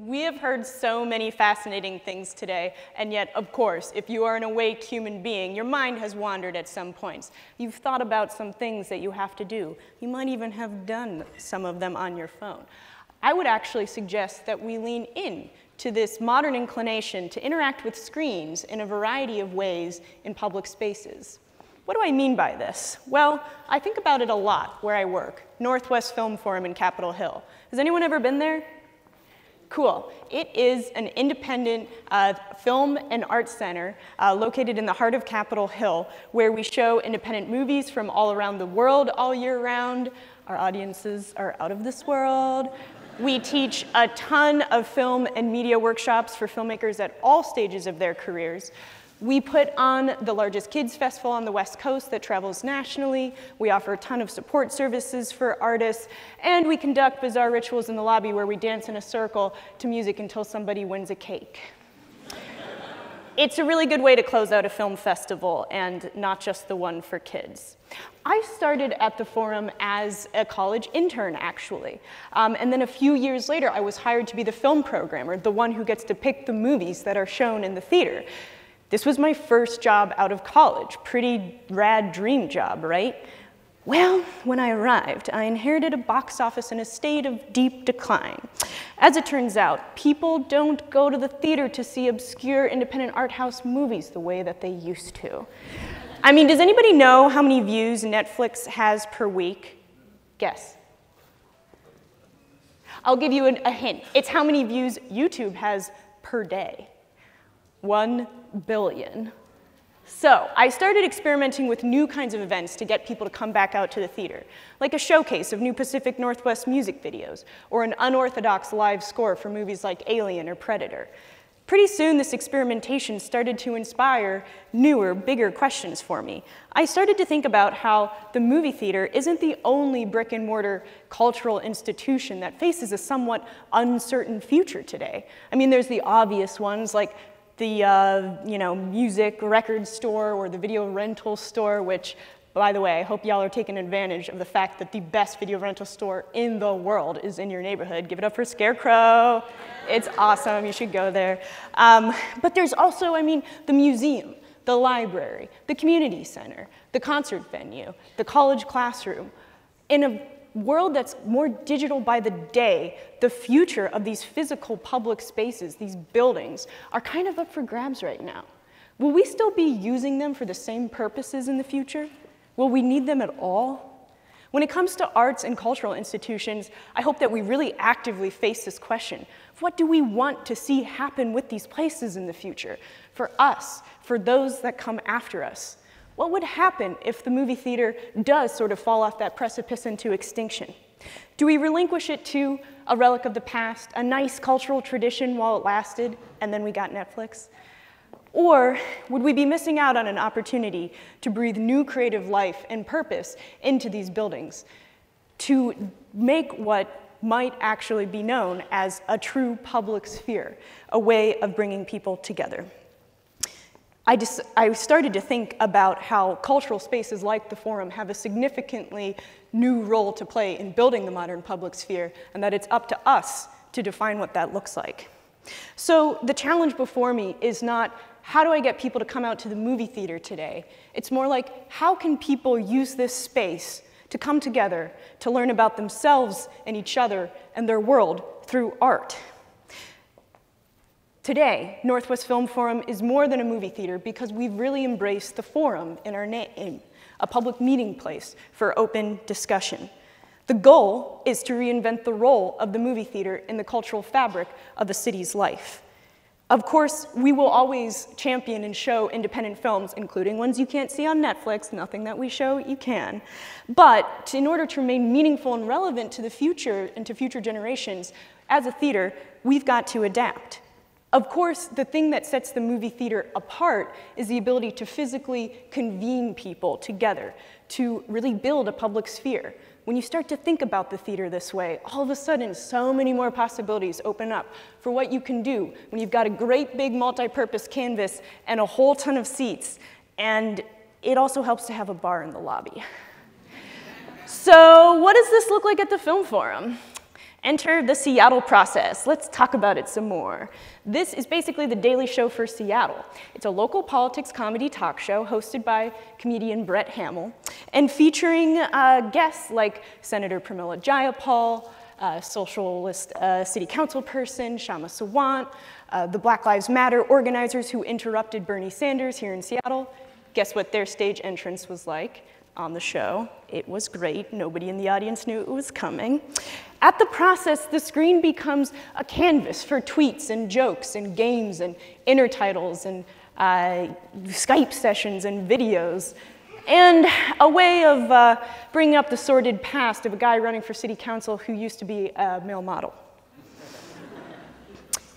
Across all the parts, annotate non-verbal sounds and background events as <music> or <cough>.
We have heard so many fascinating things today, and yet, of course, if you are an awake human being, your mind has wandered at some points. You've thought about some things that you have to do. You might even have done some of them on your phone. I would actually suggest that we lean in to this modern inclination to interact with screens in a variety of ways in public spaces. What do I mean by this? Well, I think about it a lot where I work, Northwest Film Forum in Capitol Hill. Has anyone ever been there? Cool. It is an independent uh, film and arts center uh, located in the heart of Capitol Hill where we show independent movies from all around the world all year round. Our audiences are out of this world. We teach a ton of film and media workshops for filmmakers at all stages of their careers. We put on the largest kids festival on the West Coast that travels nationally. We offer a ton of support services for artists, and we conduct bizarre rituals in the lobby where we dance in a circle to music until somebody wins a cake. it's a really good way to close out a film festival and not just the one for kids. I started at the Forum as a college intern, actually. Um, and then a few years later, I was hired to be the film programmer, the one who gets to pick the movies that are shown in the theater. This was my first job out of college. Pretty rad dream job, right? Well, when I arrived, I inherited a box office in a state of deep decline. As it turns out, people don't go to the theater to see obscure independent art house movies the way that they used to. I mean, does anybody know how many views Netflix has per week? Guess. I'll give you a, hint. It's how many views YouTube has per day. One billion. So I started experimenting with new kinds of events to get people to come back out to the theater, like a showcase of new Pacific Northwest music videos, or an unorthodox live score for movies like Alien or Predator. Pretty soon, this experimentation started to inspire newer, bigger questions for me. I started to think about how the movie theater isn't the only brick and mortar cultural institution that faces a somewhat uncertain future today. I mean, there's the obvious ones like the uh, you know, music record store or the video rental store, which, by the way, I hope y'all are taking advantage of the fact that the best video rental store in the world is in your neighborhood. Give it up for Scarecrow. It's awesome. You should go there. Um, but there's also, I mean, the museum, the library, the community center, the concert venue, the college classroom. In a world that's more digital by the day, the future of these physical public spaces, these buildings, are kind of up for grabs right now. Will we still be using them for the same purposes in the future? Will we need them at all? When it comes to arts and cultural institutions, I hope that we really actively face this question. What do we want to see happen with these places in the future? For us, for those that come after us. What would happen if the movie theater does sort of fall off that precipice into extinction? Do we relinquish it to a relic of the past, a nice cultural tradition while it lasted, and then we got Netflix? Or would we be missing out on an opportunity to breathe new creative life and purpose into these buildings, to make what might actually be known as a true public sphere, a way of bringing people together? I, just, I started to think about how cultural spaces like the Forum have a significantly new role to play in building the modern public sphere, and that it's up to us to define what that looks like. So the challenge before me is not how do I get people to come out to the movie theater today? It's more like how can people use this space to come together to learn about themselves and each other and their world through art? Today, Northwest Film Forum is more than a movie theater because we've really embraced the forum in our name, a public meeting place for open discussion. The goal is to reinvent the role of the movie theater in the cultural fabric of the city's life. Of course, we will always champion and show independent films, including ones you can't see on Netflix, nothing that we show you can. But in order to remain meaningful and relevant to the future and to future generations, as a theater, we've got to adapt. Of course, the thing that sets the movie theater apart is the ability to physically convene people together, to really build a public sphere. When you start to think about the theater this way, all of a sudden, so many more possibilities open up for what you can do when you've got a great big multi-purpose canvas and a whole ton of seats. And it also helps to have a bar in the lobby. <laughs> So what does this look like at the Film Forum? Enter the Seattle process. Let's talk about it some more. This is basically the daily show for Seattle. It's a local politics comedy talk show hosted by comedian Brett Hamill and featuring uh, guests like Senator Pramila Jayapal, uh, socialist uh, city council person Kshama Sawant, uh, the Black Lives Matter organizers who interrupted Bernie Sanders here in Seattle. Guess what their stage entrance was like? On the show. It was great. Nobody in the audience knew it was coming. At the process, the screen becomes a canvas for tweets and jokes and games and intertitles and uh, Skype sessions and videos, and a way of uh, bringing up the sordid past of a guy running for city council who used to be a male model.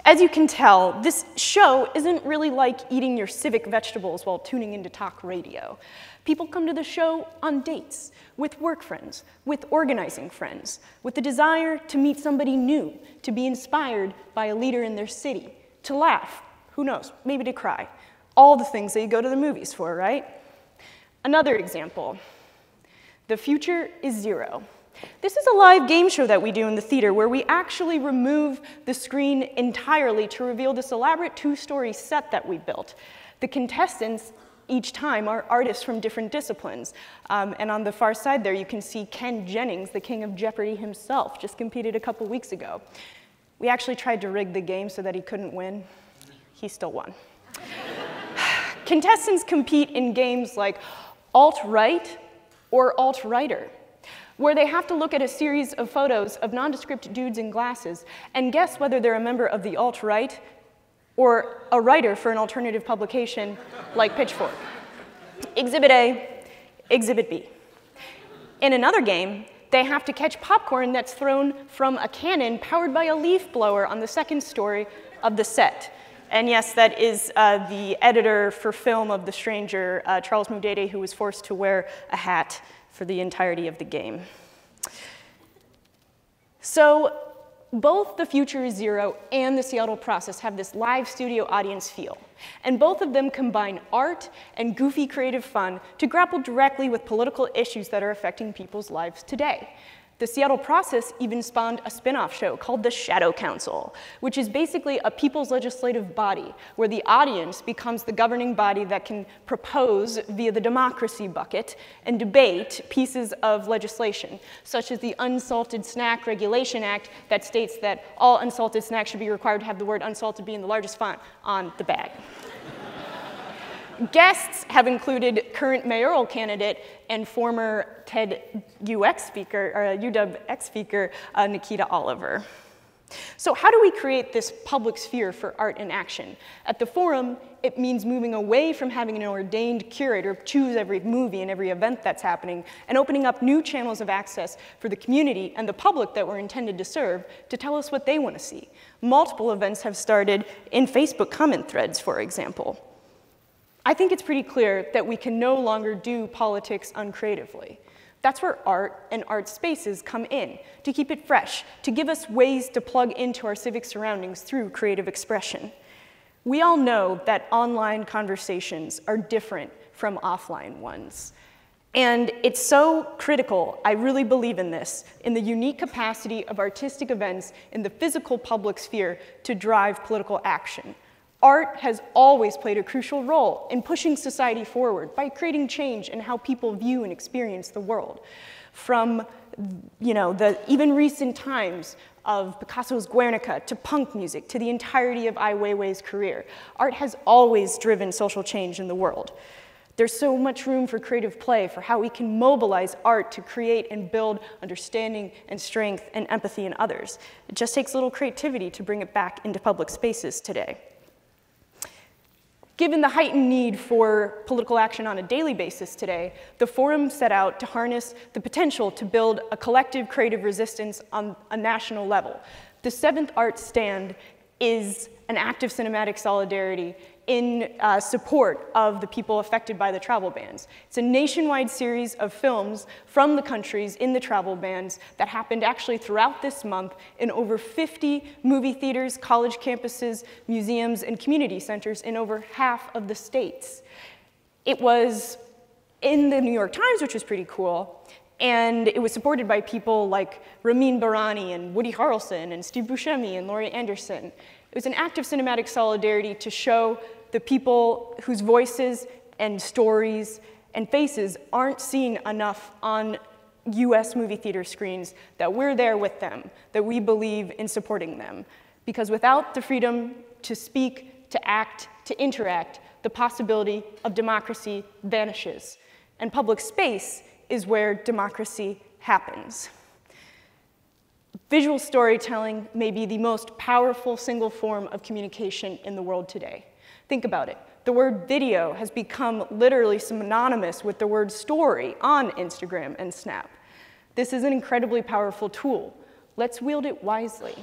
As you can tell, this show isn't really like eating your civic vegetables while tuning into talk radio. People come to the show on dates, with work friends, with organizing friends, with the desire to meet somebody new, to be inspired by a leader in their city, to laugh, who knows, maybe to cry. All the things that you go to the movies for, right? Another example, the future is zero. This is a live game show that we do in the theater where we actually remove the screen entirely to reveal this elaborate two-story set that we built. The contestants each time are artists from different disciplines. Um, and on the far side there, you can see Ken Jennings, the king of Jeopardy himself, just competed a couple weeks ago. We actually tried to rig the game so that he couldn't win. He still won. <sighs> Contestants compete in games like alt-right or alt-writer, where they have to look at a series of photos of nondescript dudes in glasses and guess whether they're a member of the alt-right or a writer for an alternative publication like Pitchfork. Exhibit A, Exhibit B. In another game, they have to catch popcorn that's thrown from a cannon powered by a leaf blower on the second story of the set. And yes, that is uh, the editor for film of The Stranger, uh, Charles Mudede, who was forced to wear a hat for the entirety of the game. So both The Future is Zero and The Seattle Process have this live studio audience feel. And both of them combine art and goofy creative fun to grapple directly with political issues that are affecting people's lives today. The Seattle process even spawned a spin-off show called the Shadow Council, which is basically a people's legislative body where the audience becomes the governing body that can propose via the democracy bucket and debate pieces of legislation, such as the Unsalted Snack Regulation Act that states that all unsalted snacks should be required to have the word unsalted be in the largest font on the bag. Guests have included current mayoral candidate and former TED UX speaker, or UW X speaker, uh, Nikita Oliver. So how do we create this public sphere for art and action? At the forum, it means moving away from having an ordained curator choose every movie and every event that's happening and opening up new channels of access for the community and the public that we're intended to serve to tell us what they want to see. Multiple events have started in Facebook comment threads, for example. I think it's pretty clear that we can no longer do politics uncreatively. That's where art and art spaces come in, to keep it fresh, to give us ways to plug into our civic surroundings through creative expression. We all know that online conversations are different from offline ones. And it's so critical, I really believe in this, in the unique capacity of artistic events in the physical public sphere to drive political action. Art has always played a crucial role in pushing society forward by creating change in how people view and experience the world. From you know, the even recent times of Picasso's Guernica to punk music to the entirety of Ai Weiwei's career, art has always driven social change in the world. There's so much room for creative play, for how we can mobilize art to create and build understanding and strength and empathy in others. It just takes a little creativity to bring it back into public spaces today. Given the heightened need for political action on a daily basis today, the forum set out to harness the potential to build a collective creative resistance on a national level. The seventh art stand is an act of cinematic solidarity in uh, support of the people affected by the travel bans. It's a nationwide series of films from the countries in the travel bans that happened actually throughout this month in over 50 movie theaters, college campuses, museums, and community centers in over half of the states. It was in the New York Times, which was pretty cool, And it was supported by people like Ramin Bahrani and Woody Harrelson and Steve Buscemi and Laurie Anderson. It was an act of cinematic solidarity to show the people whose voices and stories and faces aren't seen enough on US movie theater screens that we're there with them, that we believe in supporting them. Because without the freedom to speak, to act, to interact, the possibility of democracy vanishes. And public space is where democracy happens. Visual storytelling may be the most powerful single form of communication in the world today. Think about it. The word video has become literally synonymous with the word story on Instagram and Snap. This is an incredibly powerful tool. Let's wield it wisely.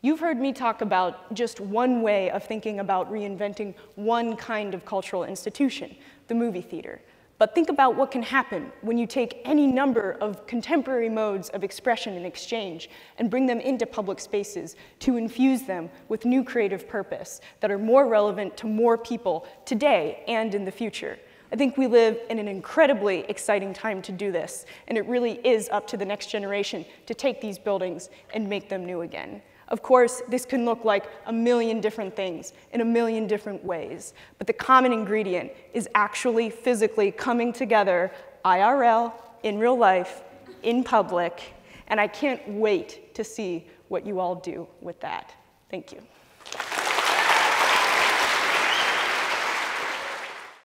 You've heard me talk about just one way of thinking about reinventing one kind of cultural institution, the movie theater. But think about what can happen when you take any number of contemporary modes of expression and exchange and bring them into public spaces to infuse them with new creative purpose that are more relevant to more people today and in the future. I think we live in an incredibly exciting time to do this, and it really is up to the next generation to take these buildings and make them new again. Of course, this can look like a million different things in a million different ways, but the common ingredient is actually physically coming together IRL, in real life, in public, and I can't wait to see what you all do with that. Thank you.